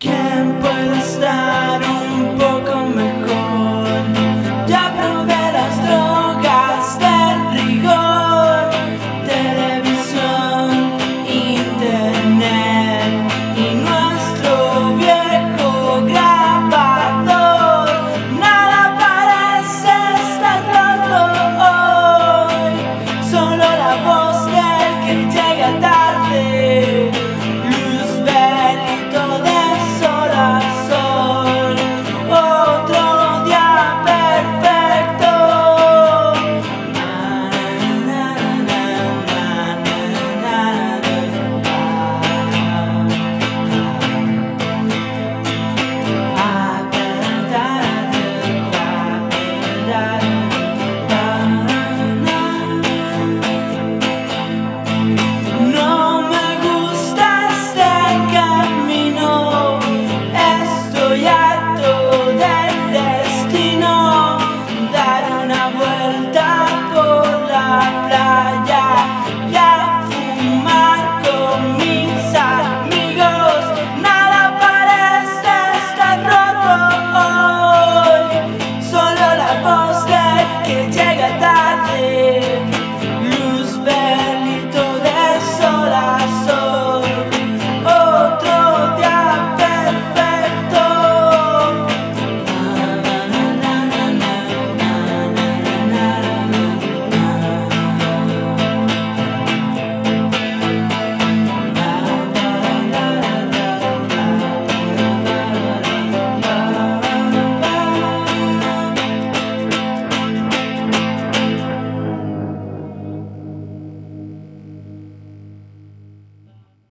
¿Quién puede estar Yeah.